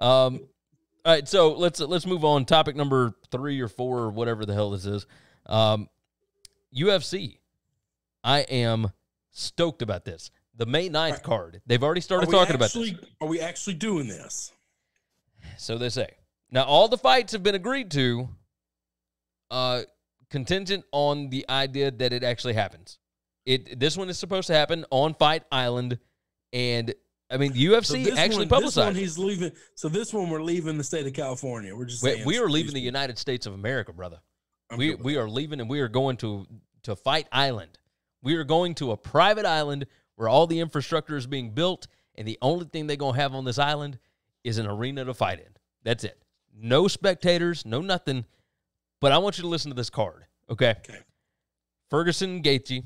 Um, all right, so let's let's move on. Topic number three or four or whatever the hell this is. Um, UFC. I am stoked about this. The May 9th Right. card. They've already started talking actually, about this. Are we actually doing this? So they say. Now all the fights have been agreed to, uh, contingent on the idea that it actually happens. It this one is supposed to happen on Fight Island, and I mean UFC this actually one, This publicized. one he's leaving. So this one we're leaving the state of California. We're just We, we are leaving the. United States of America, brother. I'm we we that. are leaving and we are going to to Fight Island. We are going to a private island where all the infrastructure is being built, and the only thing they're gonna have on this island is an arena to fight in. That's it. No spectators, no nothing. But I want you to listen to this card, okay? Okay. Ferguson Gaethje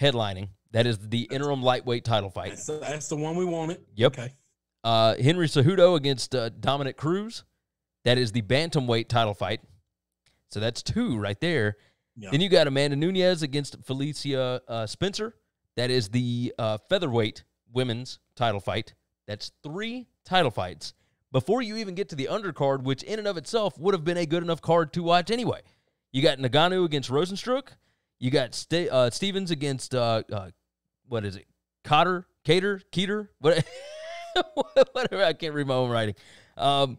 headlining. That is the interim lightweight title fight. That's the, that's the one we wanted. Yep. Okay. Uh, Henry Cejudo against uh, Dominic Cruz. That is the bantamweight title fight. So that's two right there. Yeah. Then you got Amanda Nunes against Felicia uh, Spencer. That is the uh, featherweight women's title fight. That's three title fights before you even get to the undercard, which in and of itself would have been a good enough card to watch anyway. You got Ngannou against Rozenstruik. You got St- uh, Stephens against uh, uh, what is it? Cotter, Cater, Keeter, what? whatever. I can't read my own writing. Um,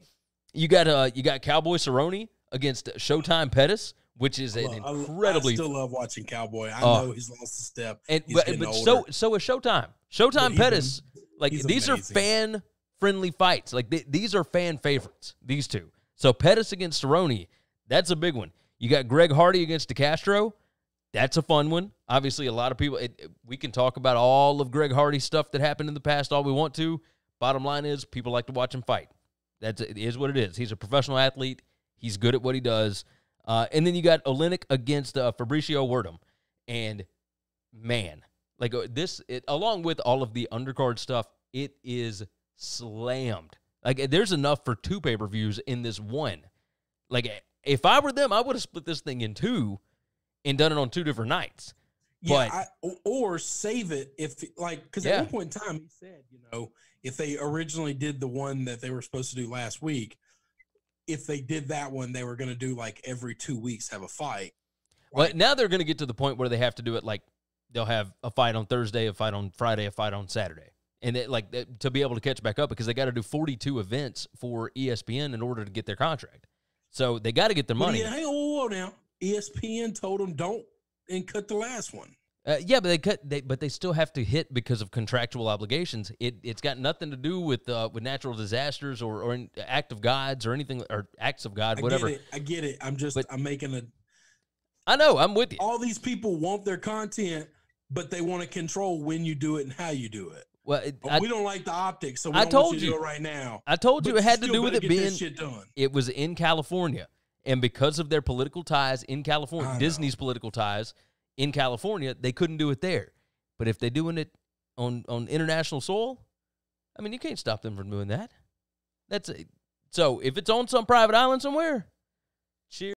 you got uh, you got Cowboy Cerrone against Showtime Pettis, which is an I- incredibly I still love watching Cowboy. I Oh. know he's lost a step. and He's but, but so so is Showtime. Showtime Pettis, like these amazing. are fan friendly fights. Like th- these are fan favorites. These two. So Pettis against Cerrone, that's a big one. You got Greg Hardy against DeCastro. That's a fun one. Obviously, a lot of people. It, we can talk about all of Greg Hardy's stuff that happened in the past all we want to. Bottom line is, people like to watch him fight. That's what it is. He's a professional athlete. He's good at what he does. Uh, and then you got Oleinik against uh, Fabricio Werdum, and man, like uh, this, it, along with all of the undercard stuff, it is slammed. Like there's enough for two pay per views in this one. Like if I were them, I would have split this thing in two and done it on two different nights. Yeah, But- I, or- save it if like because Yeah. at one point in time he said, you know, if they originally did the one that they were supposed to do last week, if they did that one, they were going to do like every two weeks have a fight. Well, Like, now they're going to get to the point where they have to do it like they'll have a fight on Thursday, a fight on Friday, a fight on Saturday, and it, like that- to be able to catch back up because they got to do 42 events for ESPN in order to get their contract. So they got to get their money. yeah, hang on, whoa, whoa, now. ESPN told them don't and cut the last one. Uh, yeah, but they cut. They but they still have to hit because of contractual obligations. It it's got nothing to do with uh, with natural disasters or or act of gods or anything or acts of God, I whatever. get it. I get it. I'm just But- I'm making a I know. I'm with you. all these people want their content, but they want to control when you do it and how you do it. Well, it, I, we don't like the optics, so we I told you, to you. do it right now. I told you it had to do with it being. shit done. It was in California, and because of their political ties in California, Disney's political ties in California, they couldn't do it there. But if they're doing it on on international soil, I mean, you can't stop them from doing that. That's a, so. If it's on some private island somewhere, cheers.